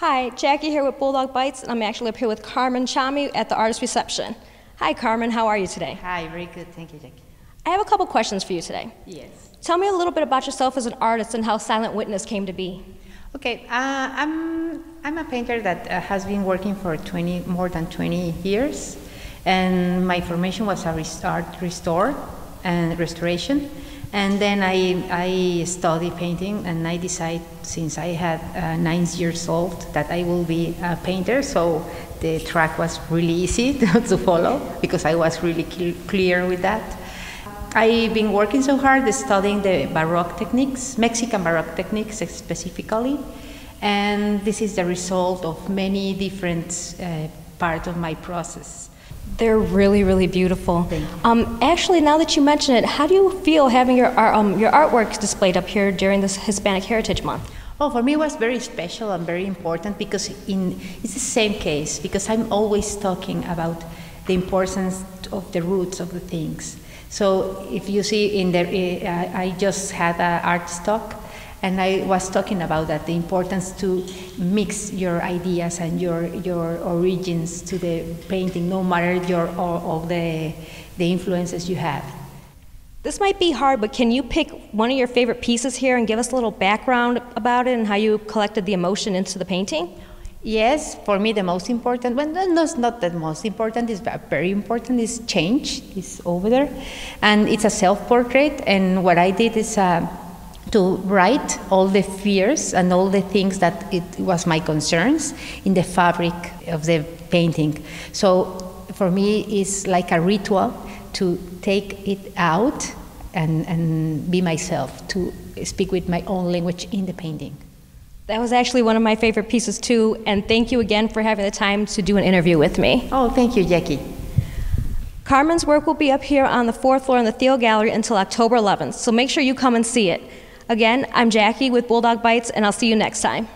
Hi, Jackie here with Bulldog Bites, and I'm actually up here with Carmen Chami at the artist reception. Hi, Carmen, how are you today? Hi, very good. Thank you, Jackie. I have a couple questions for you today. Yes. Tell me a little bit about yourself as an artist and how Silent Witness came to be. Okay, uh, I'm, I'm a painter that uh, has been working for 20, more than 20 years, and my formation was a rest- art restore and restoration. And then I, I studied painting, and I decided since I had uh, nine years old that I will be a painter. So the track was really easy to follow because I was really cl- clear with that. I've been working so hard studying the Baroque techniques, Mexican Baroque techniques specifically, and this is the result of many different uh, parts of my process. They're really, really beautiful. Um, actually, now that you mention it, how do you feel having your, art, um, your artwork displayed up here during this Hispanic Heritage Month? Oh, for me it was very special and very important because in, it's the same case because I'm always talking about the importance of the roots of the things. So if you see in there, eh, I just had an art talk and I was talking about that the importance to mix your ideas and your your origins to the painting, no matter your all, all the the influences you have. This might be hard, but can you pick one of your favorite pieces here and give us a little background about it and how you collected the emotion into the painting? Yes, for me the most important, well, no, it's not the most important, it's very important, is change, is over there. And it's a self-portrait, and what I did is uh, to write all the fears and all the things that it was my concerns in the fabric of the painting. So for me, it's like a ritual to take it out and, and be myself, to speak with my own language in the painting. That was actually one of my favorite pieces too, and thank you again for having the time to do an interview with me. Oh, thank you, Jackie. Carmen's work will be up here on the fourth floor in the Thiel Gallery until October 11th, so make sure you come and see it. Again, I'm Jackie with Bulldog Bites, and I'll see you next time.